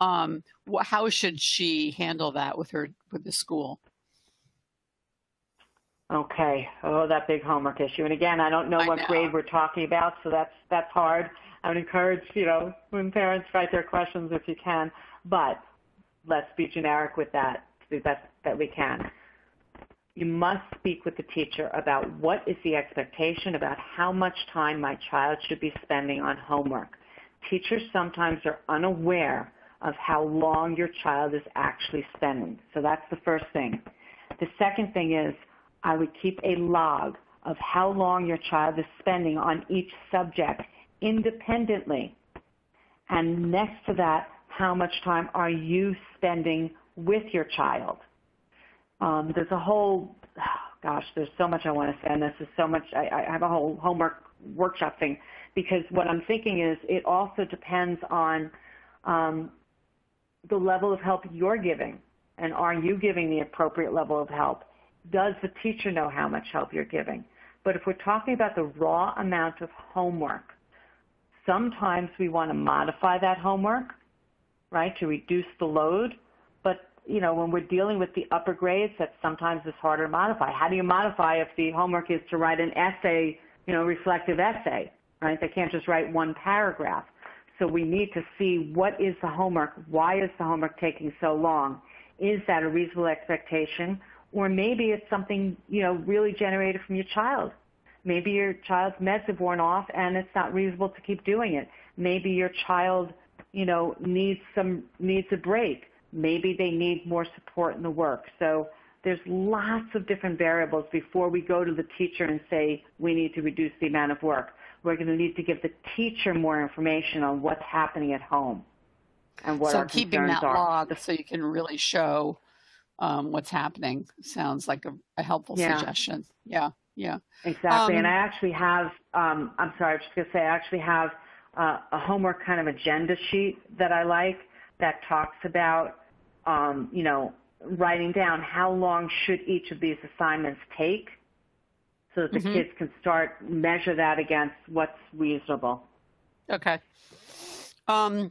Um, how should she handle that with her with the school? Okay. Oh, that big homework issue. And again, I don't know I what know. grade we're talking about, so that's that's hard. I would encourage, you know, when parents write their questions if you can, but let's be generic with that to the best that we can you must speak with the teacher about what is the expectation about how much time my child should be spending on homework. Teachers sometimes are unaware of how long your child is actually spending. So that's the first thing. The second thing is I would keep a log of how long your child is spending on each subject independently. And next to that, how much time are you spending with your child? Um, there's a whole, oh gosh, there's so much I want to say, and this is so much. I, I have a whole homework workshop thing because what I'm thinking is it also depends on um, the level of help you're giving, and are you giving the appropriate level of help? Does the teacher know how much help you're giving? But if we're talking about the raw amount of homework, sometimes we want to modify that homework, right, to reduce the load But, you know, when we're dealing with the upper grades, that sometimes is harder to modify. How do you modify if the homework is to write an essay, you know, reflective essay, right? They can't just write one paragraph. So we need to see what is the homework? Why is the homework taking so long? Is that a reasonable expectation? Or maybe it's something, you know, really generated from your child. Maybe your child's meds have worn off and it's not reasonable to keep doing it. Maybe your child, you know, needs some, needs a break Maybe they need more support in the work. So there's lots of different variables before we go to the teacher and say we need to reduce the amount of work. We're going to need to give the teacher more information on what's happening at home and what are so our keeping that are. log so you can really show um, what's happening sounds like a, a helpful yeah. suggestion. Yeah, yeah. Exactly. Um, and I actually have, um, I'm sorry, I was just going to say, I actually have uh, a homework kind of agenda sheet that I like that talks about um, you know, writing down how long should each of these assignments take so that the mm-hmm. kids can start measure that against what's reasonable. Okay. Um,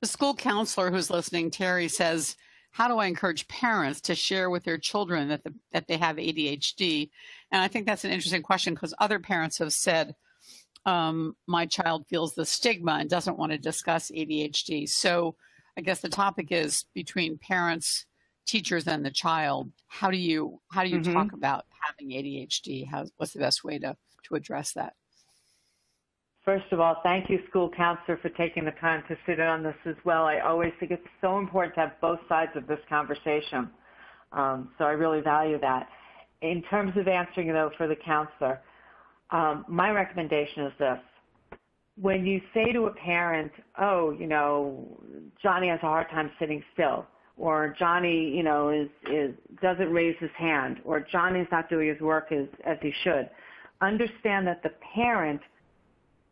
the school counselor who's listening, Terry, says, "How do I encourage parents to share with their children that the, that they have ADHD?" And I think that's an interesting question because other parents have said, um, "My child feels the stigma and doesn't want to discuss ADHD." So I guess the topic is between parents, teachers, and the child. How do you how do you mm-hmm. talk about having ADHD? How, what's the best way to to address that? First of all, thank you, school counselor, for taking the time to sit in on this as well. I always think it's so important to have both sides of this conversation. Um, so I really value that. In terms of answering, though, for the counselor, um, my recommendation is this when you say to a parent, oh, you know, Johnny has a hard time sitting still, or Johnny, you know, is, is doesn't raise his hand, or Johnny's not doing his work as, as he should, understand that the parent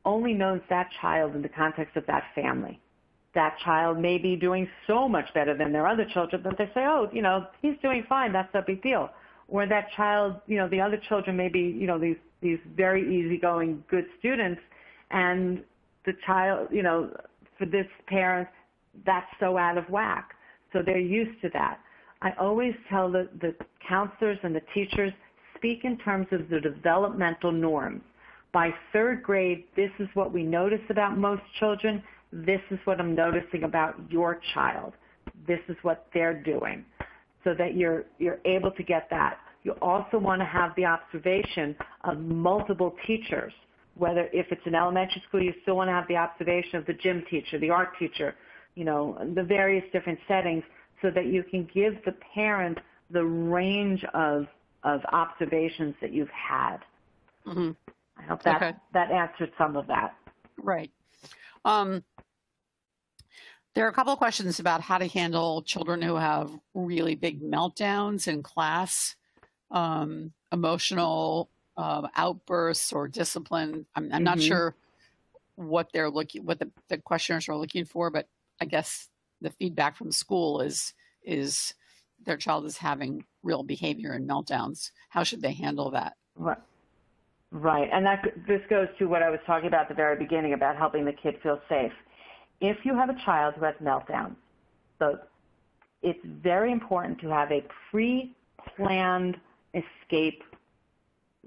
only knows that child in the context of that family. That child may be doing so much better than their other children that they say, oh, you know, he's doing fine, that's no big deal. Or that child, you know, the other children may be, you know, these, these very easygoing, good students, and the child, you know, for this parent, that's so out of whack. So they're used to that. I always tell the, the counselors and the teachers, speak in terms of the developmental norms. By third grade, this is what we notice about most children. This is what I'm noticing about your child. This is what they're doing. So that you're, you're able to get that. You also want to have the observation of multiple teachers whether if it's an elementary school, you still want to have the observation of the gym teacher, the art teacher, you know, the various different settings so that you can give the parent the range of, of observations that you've had. Mm-hmm. I hope that, okay. that answered some of that. Right. Um, there are a couple of questions about how to handle children who have really big meltdowns in class um, emotional uh, outbursts or discipline. I'm, I'm mm-hmm. not sure what they're looking, what the, the questioners are looking for, but I guess the feedback from school is is their child is having real behavior and meltdowns. How should they handle that? Right. Right. And that this goes to what I was talking about at the very beginning about helping the kid feel safe. If you have a child who has meltdowns, so it's very important to have a pre-planned escape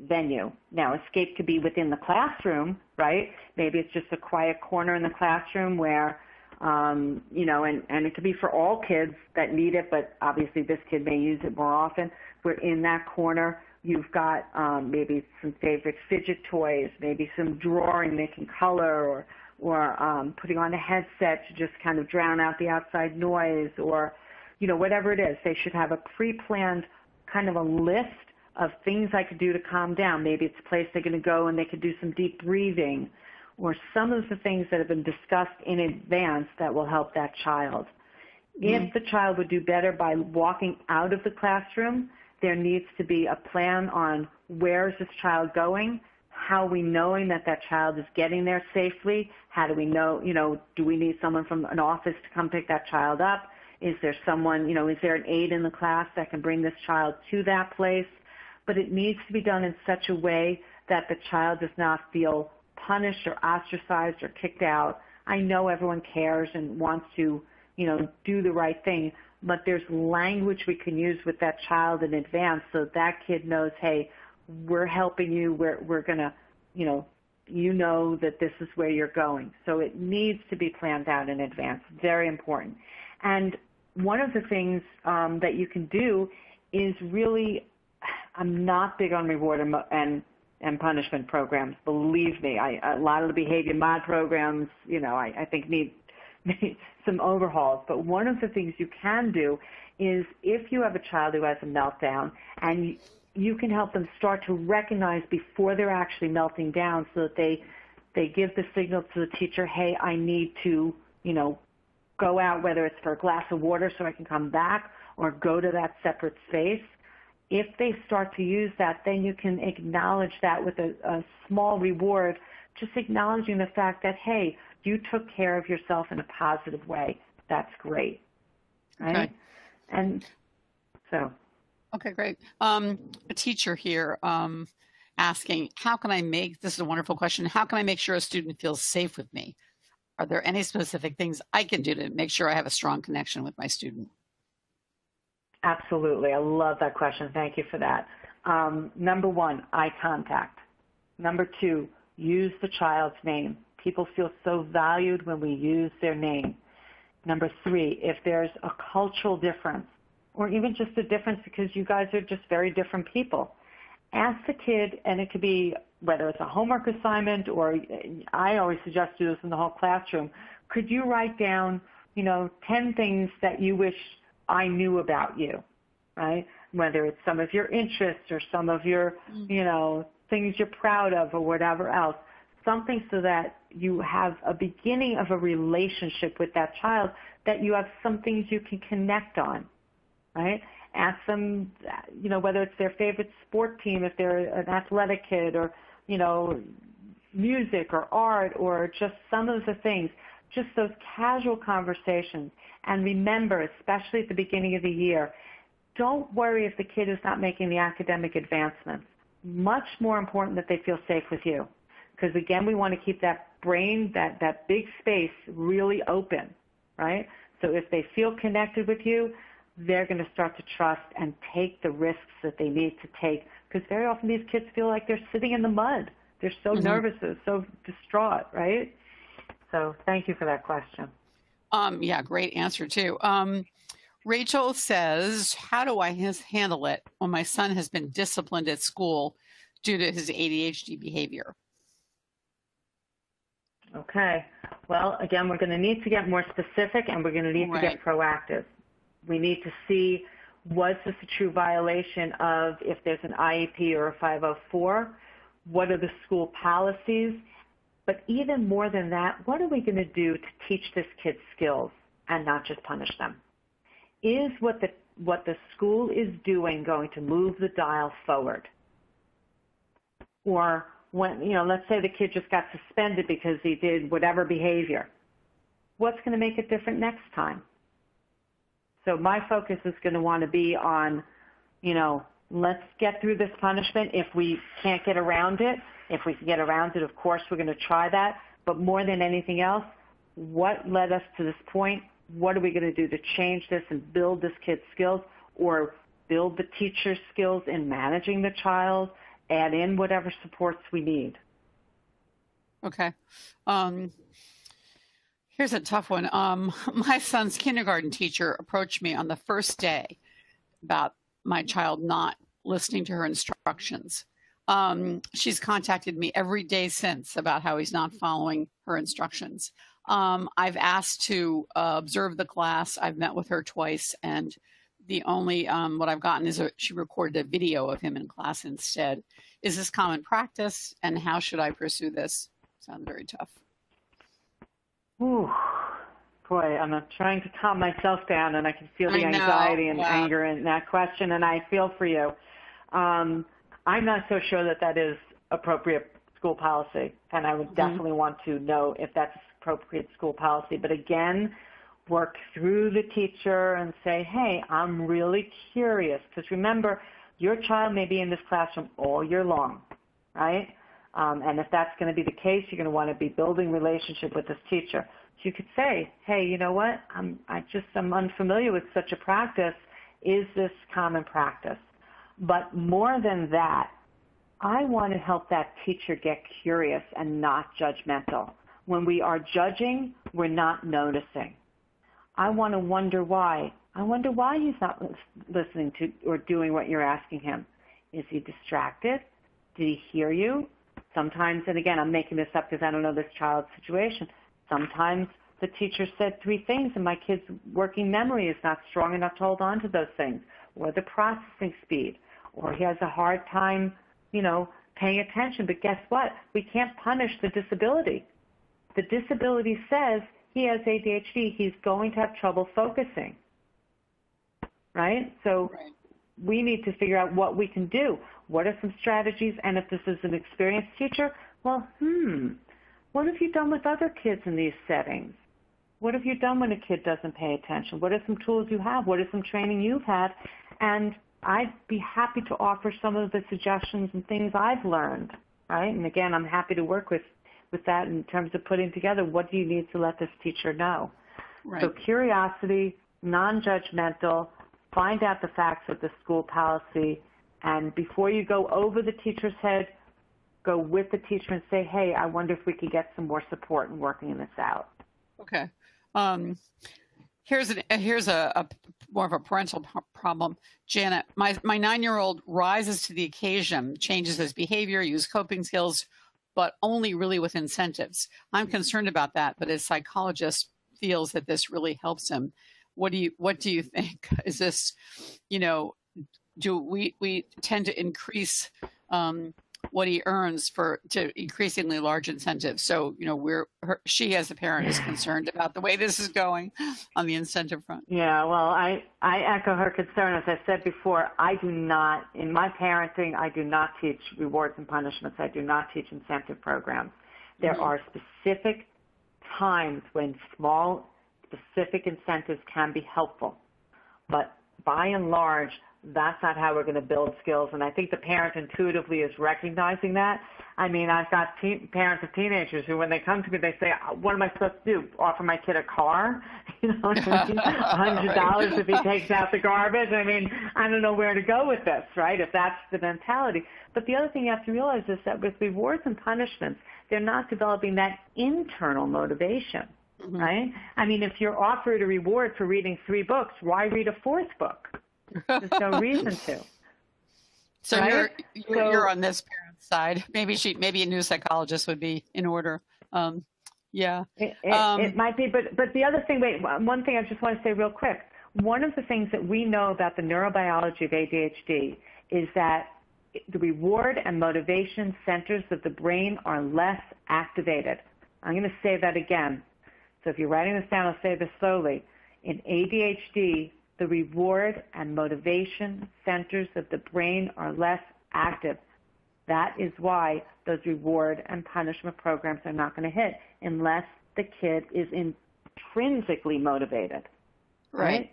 venue. Now, escape could be within the classroom, right? Maybe it's just a quiet corner in the classroom where, um, you know, and, and it could be for all kids that need it, but obviously this kid may use it more often. We're in that corner. You've got um, maybe some favorite fidget toys, maybe some drawing, making color, or or um, putting on a headset to just kind of drown out the outside noise, or you know whatever it is. They should have a pre-planned kind of a list of things I could do to calm down. Maybe it's a place they're going to go and they could do some deep breathing, or some of the things that have been discussed in advance that will help that child. Mm-hmm. If the child would do better by walking out of the classroom, there needs to be a plan on where is this child going, how are we knowing that that child is getting there safely, how do we know, you know, do we need someone from an office to come pick that child up? Is there someone, you know, is there an aide in the class that can bring this child to that place? but it needs to be done in such a way that the child does not feel punished or ostracized or kicked out. I know everyone cares and wants to, you know, do the right thing, but there's language we can use with that child in advance so that kid knows, hey, we're helping you. We're we're gonna, you know, you know that this is where you're going. So it needs to be planned out in advance. Very important. And one of the things um, that you can do is really I'm not big on reward and and, and punishment programs. Believe me, I, a lot of the behavior mod programs, you know, I, I think need some overhauls. But one of the things you can do is if you have a child who has a meltdown and you, can help them start to recognize before they're actually melting down so that they they give the signal to the teacher, hey, I need to, you know, go out, whether it's for a glass of water so I can come back or go to that separate space if they start to use that, then you can acknowledge that with a, a small reward, just acknowledging the fact that, hey, you took care of yourself in a positive way. That's great. Right? Okay. And so. Okay, great. Um, a teacher here um, asking, how can I make, this is a wonderful question, how can I make sure a student feels safe with me? Are there any specific things I can do to make sure I have a strong connection with my student? Absolutely. I love that question. Thank you for that. Um, number one, eye contact. Number two, use the child's name. People feel so valued when we use their name. Number three, if there's a cultural difference, or even just a difference because you guys are just very different people, ask the kid, and it could be whether it's a homework assignment or I always suggest do this in the whole classroom. Could you write down, you know, 10 things that you wish I knew about you, right? Whether it's some of your interests or some of your, mm-hmm. you know, things you're proud of or whatever else. Something so that you have a beginning of a relationship with that child that you have some things you can connect on, right? Ask them, you know, whether it's their favorite sport team, if they're an athletic kid or, you know, music or art or just some of the things, just those casual conversations. And remember, especially at the beginning of the year, don't worry if the kid is not making the academic advancements. Much more important that they feel safe with you. Because again, we want to keep that brain, that, that big space really open, right? So if they feel connected with you, they're going to start to trust and take the risks that they need to take. Because very often these kids feel like they're sitting in the mud. They're so mm-hmm. nervous, they're so distraught, right? So thank you for that question. Um, yeah, great answer too. Um, Rachel says, "How do I handle it when my son has been disciplined at school due to his ADHD behavior?" Okay. Well, again, we're going to need to get more specific, and we're going to need right. to get proactive. We need to see was this a true violation of if there's an IEP or a 504? What are the school policies? But even more than that, what are we going to do to teach this kid skills and not just punish them? Is what the what the school is doing going to move the dial forward? Or when, you know, let's say the kid just got suspended because he did whatever behavior. What's going to make it different next time? So my focus is going to want to be on, you know, let's get through this punishment. If we can't get around it, if we can get around it, of course, we're going to try that. But more than anything else, what led us to this point? What are we going to do to change this and build this kid's skills or build the teacher's skills in managing the child, add in whatever supports we need? Okay. Um, here's a tough one. Um, my son's kindergarten teacher approached me on the first day about my child not listening to her instructions. Um, she's contacted me every day since about how he's not following her instructions. Um, I've asked to uh, observe the class. I've met with her twice, and the only um, what I've gotten is a, she recorded a video of him in class instead. Is this common practice, and how should I pursue this? Sounds very tough. Ooh, boy, I'm trying to calm myself down, and I can feel the anxiety and anger in that question, and I feel for you. Um, I'm not so sure that that is appropriate school policy, and I would mm-hmm. definitely want to know if that's appropriate school policy. But again, work through the teacher and say, hey, I'm really curious. Because remember, your child may be in this classroom all year long, right? Um, and if that's going to be the case, you're going to want to be building relationship with this teacher. So you could say, hey, you know what? I'm, I just am unfamiliar with such a practice. Is this common practice? But more than that, I want to help that teacher get curious and not judgmental. When we are judging, we're not noticing. I want to wonder why. I wonder why he's not listening to or doing what you're asking him. Is he distracted? Did he hear you? Sometimes, and again, I'm making this up because I don't know this child's situation. Sometimes the teacher said three things and my kid's working memory is not strong enough to hold on to those things, or the processing speed, or he has a hard time, you know, paying attention. But guess what? We can't punish the disability the disability says he has ADHD, he's going to have trouble focusing. Right? So right. we need to figure out what we can do. What are some strategies? And if this is an experienced teacher, well, hmm, what have you done with other kids in these settings? What have you done when a kid doesn't pay attention? What are some tools you have? What is some training you've had? And I'd be happy to offer some of the suggestions and things I've learned, right? And again, I'm happy to work with with that in terms of putting together what do you need to let this teacher know. Right. So curiosity, non-judgmental, find out the facts of the school policy, and before you go over the teacher's head, go with the teacher and say, hey, I wonder if we could get some more support in working this out. Okay. Um, here's an, here's a, a, more of a parental problem. Janet, my, my nine-year-old rises to the occasion, changes his behavior, uses coping skills, but only really with incentives. I'm concerned about that, but his psychologist feels that this really helps him. What do you what do you think? Is this, you know, do we we tend to increase um, what he earns for to increasingly large incentives. So, you know, we're her, she as a parent is concerned about the way this is going on the incentive front. Yeah, well, I I echo her concern. As I said before, I do not in my parenting, I do not teach rewards and punishments. I do not teach incentive programs. There mm-hmm. are specific times when small specific incentives can be helpful. But by and large, that's not how we're going to build skills. And I think the parent intuitively is recognizing that. I mean, I've got teen, parents of teenagers who, when they come to me, they say, "What am I supposed to do? Offer my kid a car? You know, a hundred dollars if he takes out the garbage? I mean, I don't know where to go with this, right? If that's the mentality. But the other thing you have to realize is that with rewards and punishments, they're not developing that internal motivation. Mm-hmm. Right? I mean, if you're offered a reward for reading three books, why read a fourth book? There's no reason to. So right? you're you're, so, you're, on this parent's side. Maybe she maybe a new psychologist would be in order. Um, yeah, it, it, um, it might be. But but the other thing, wait, one thing I just want to say real quick. One of the things that we know about the neurobiology of ADHD is that the reward and motivation centers of the brain are less activated. I'm going to say that again. So if you're writing this down, I'll say this slowly. In ADHD, the reward and motivation centers of the brain are less active. That is why those reward and punishment programs are not going to hit unless the kid is intrinsically motivated. Right. right?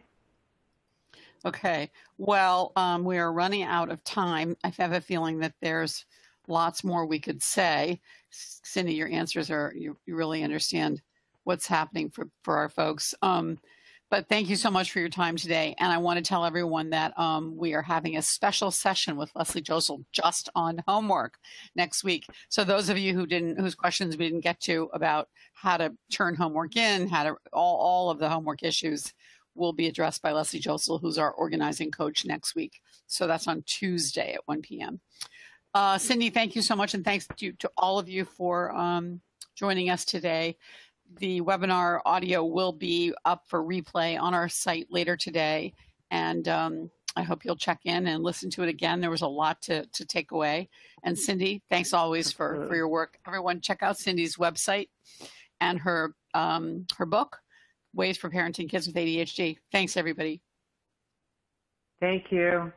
Okay. Well, um, we are running out of time. I have a feeling that there's lots more we could say. Cindy, your answers are, you, you really understand what's happening for, for our folks. Um, but thank you so much for your time today. And I want to tell everyone that um, we are having a special session with Leslie Josel just on homework next week. So those of you who didn't, whose questions we didn't get to about how to turn homework in, how to all, all of the homework issues will be addressed by Leslie Josel, who's our organizing coach next week. So that's on Tuesday at 1 p.m. Uh, Cindy, thank you so much, and thanks to, to all of you for um, joining us today the webinar audio will be up for replay on our site later today. And um, I hope you'll check in and listen to it again. There was a lot to, to take away. And Cindy, thanks always for, for your work. Everyone, check out Cindy's website and her um, her book, Ways for Parenting Kids with ADHD. Thanks, everybody. Thank you.